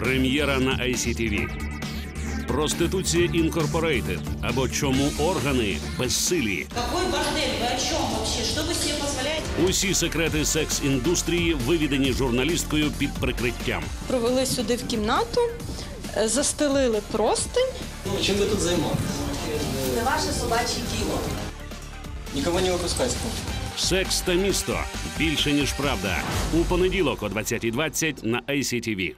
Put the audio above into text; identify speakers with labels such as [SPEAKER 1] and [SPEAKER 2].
[SPEAKER 1] Прем'єра на ICTV. Проституція Incorporated або чому органи безсилі.
[SPEAKER 2] Какой бордель? Вы о чём вообще? Что вы себе позволяете?
[SPEAKER 1] Усі секрети секс-індустрії виведені журналісткою під прикриттям.
[SPEAKER 3] Провели сюди в кімнату, е, застелили простинь.
[SPEAKER 4] Ну, чим ви тут займаєтесь?
[SPEAKER 2] Не ваше собачье дело.
[SPEAKER 4] Нікого не випускайте.
[SPEAKER 1] Секс та місто більше ніж правда. У понеділок о 20.20 на ICTV.